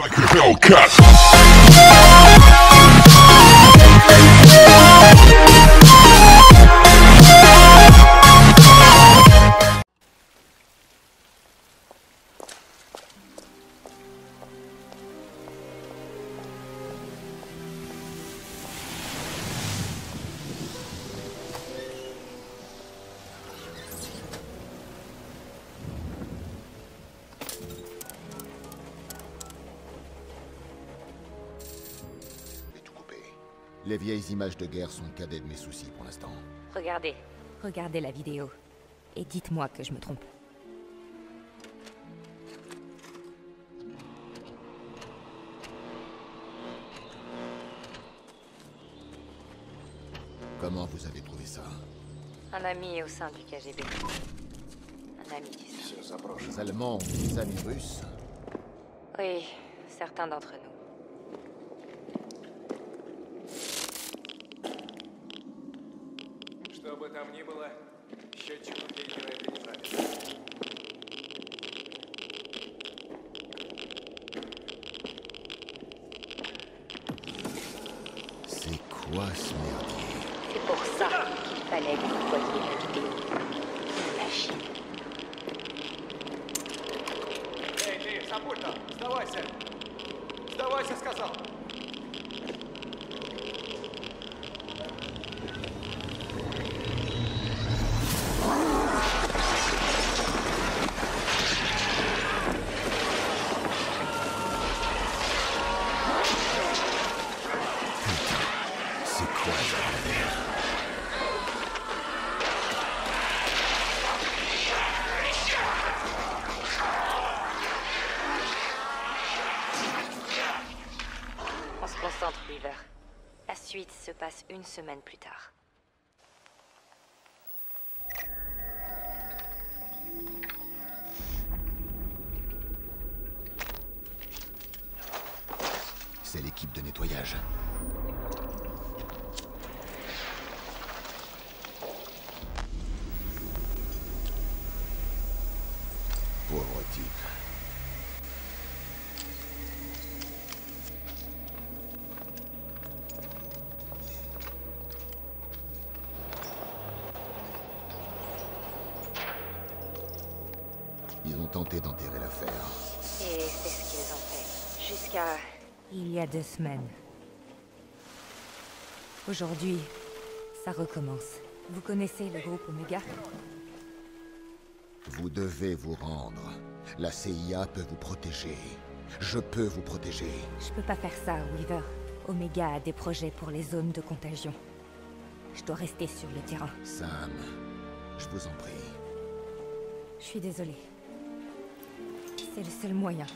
Like a Hellcat. Les vieilles images de guerre sont le cadet de mes soucis pour l'instant. Regardez, regardez la vidéo. Et dites-moi que je me trompe. Comment vous avez trouvé ça? Un ami au sein du KGB. Un ami, ça. Les Allemands ont des amis russes? Oui, certains d'entre nous. Что бы там ни было, счетчик Гейгера это не запись. C'est quoi ce merdier C'est pour ça qu'il fallait que vous voyiez la vidéo. Machine. Эй, ты, за пультом, сдавайся! Сдавайся, сказал! On se concentre, Weaver. La suite se passe une semaine plus tard. C'est l'équipe de nettoyage. Pauvre type. Ils ont tenté d'enterrer l'affaire. Et c'est ce qu'ils ont fait. Jusqu'à... Il y a deux semaines. Aujourd'hui, ça recommence. Vous connaissez le groupe Omega? Vous devez vous rendre. La CIA peut vous protéger. Je peux vous protéger. Je peux pas faire ça, Weaver. Omega a des projets pour les zones de contagion. Je dois rester sur le terrain. Sam, je vous en prie. Je suis désolée. C'est le seul moyen.